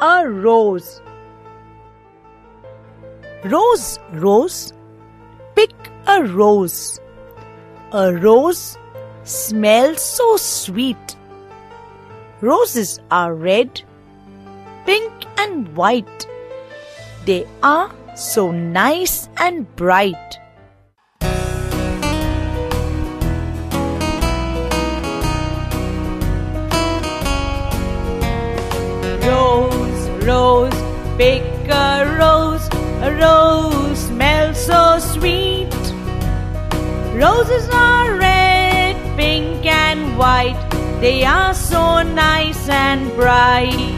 a rose. Rose, rose, pick a rose. A rose smells so sweet. Roses are red, pink, and white. They are so nice and bright. Pick a rose. A rose smells so sweet. Roses are red, pink, and white. They are so nice and bright.